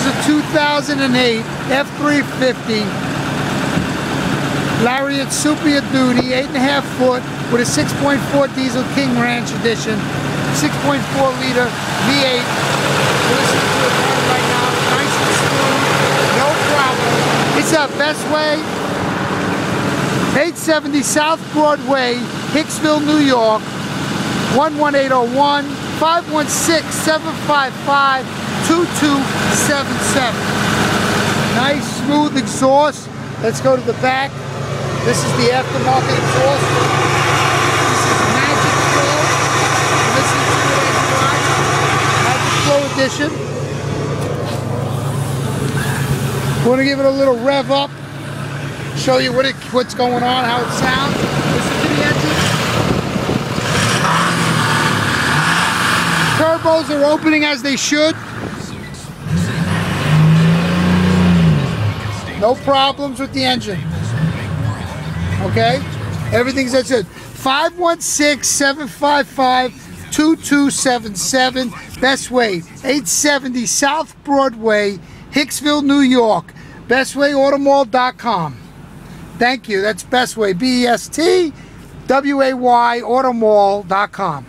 is a 2008 F350 Lariat Super Duty, 8.5 foot with a 6.4 diesel King Ranch edition, 6.4 liter V8. Listen to it right now, nice and smooth, no problem. It's our best way. 870 South Broadway, Hicksville, New York, 11801 516 755 2277. Nice smooth exhaust. Let's go to the back. This is the aftermarket exhaust. This is Magic Flow. Listen to it as you. Magic Flow edition. Want to give it a little rev up. Show you what it, what's going on, how it sounds. Listen to the engine. Turbos are opening as they should. No problems with the engine. Okay? Everything's that's it. 516-755-2277. Best way. 870 South Broadway, Hicksville, New York. BestWayAutomall.com. Thank you. That's Bestway. B-E-S-T W-A-Y Automall.com.